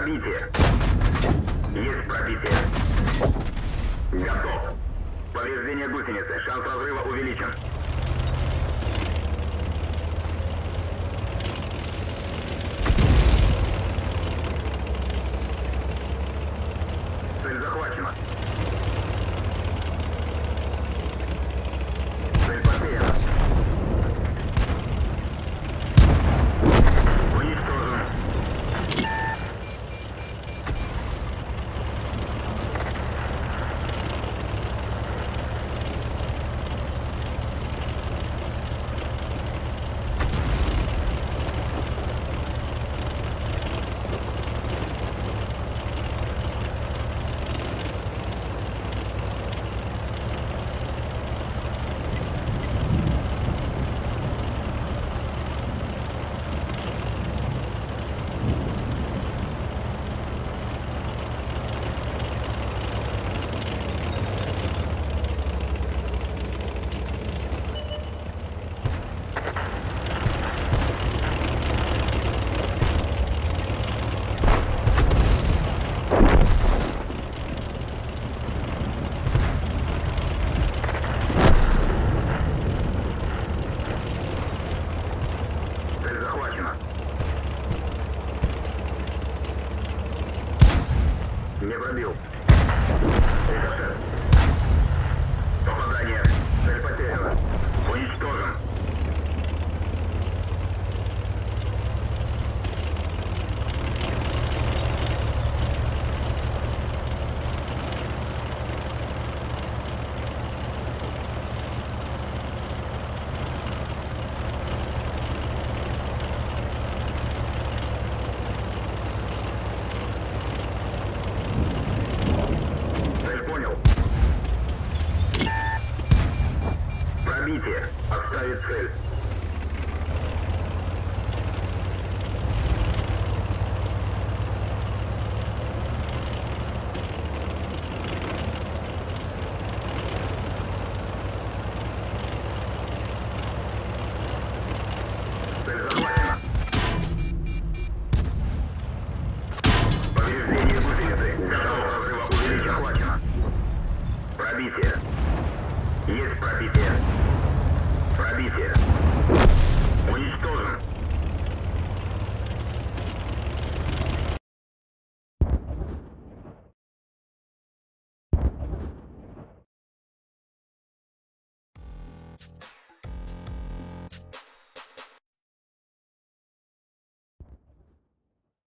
Пробитие. Есть пробитие. Готов. Повреждение гусеницы. Шанс разрыва увеличен. Цель захвачена. Цель потеряна. Уничтожен. Цель захвачена. Не пробил. Рикошет. Попадание. Цель потеряна. Уничтожен. Цель понял. Пробитие. Отставить цель. Цель захвачена. Повреждение гусеницы. Готово разрыва увеличено. Захвачено. Пробитие. Есть пробитие. Пробитие.